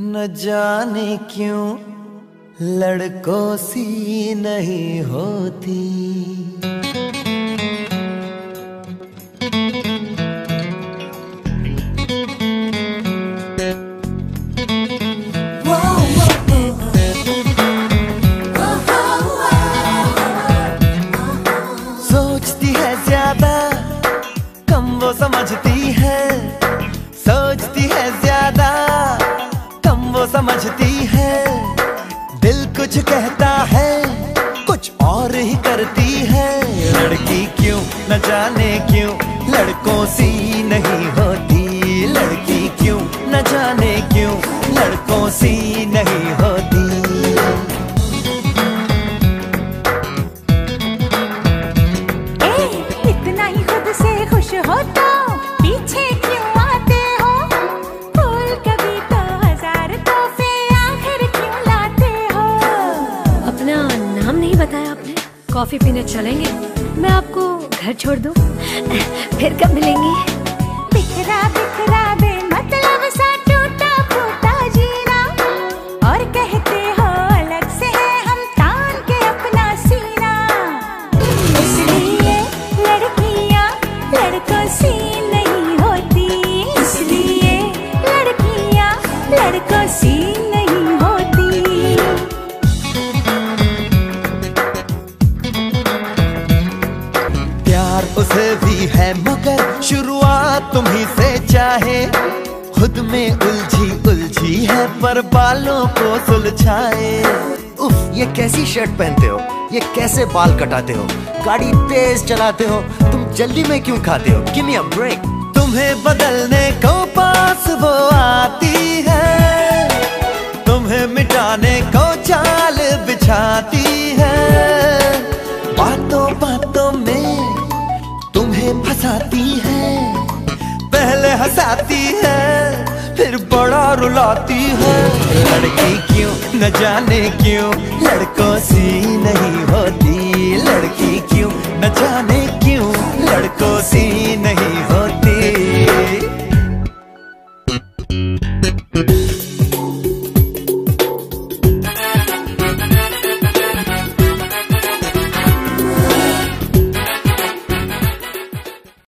न जाने क्यों? लड़कों सी नहीं होती। सोचती है ज़्यादा कम वो समझती समझती है। दिल कुछ कहता है, कुछ और ही करती है। लड़की क्यों न जाने क्यों, लड़कों सी नहीं होती। लड़की क्यों न जाने क्यों, लड़कों सी नहीं होती। कॉफ़ी पीने चलेंगे? मैं आपको घर छोड़ दूँ? फिर कब मिलेंगे? बिखरा बिखरा बे मतलब सा टूटा फूटा जीना। और कहते हो, अलग से है हम तान के अपना सीना। इसलिए लड़कियाँ, लड़कों सी तुम्ही से चाहे। खुद में उलझी उलझी है, पर बालों को सुलझाए। उफ, ये कैसी शर्ट पहनते हो? ये कैसे बाल कटाते हो? गाड़ी तेज चलाते हो, तुम जल्दी में क्यों खाते हो? गिव मी अ ब्रेक तुम्हें बदलने को पास वो आती है। तुम्हें मिटाने को चाल बिछाती है। बातों बातों में तुम्हें फंसाती है। हंसाती है फिर बड़ा रुलाती है। लड़की क्यों न जाने क्यों लड़कों सी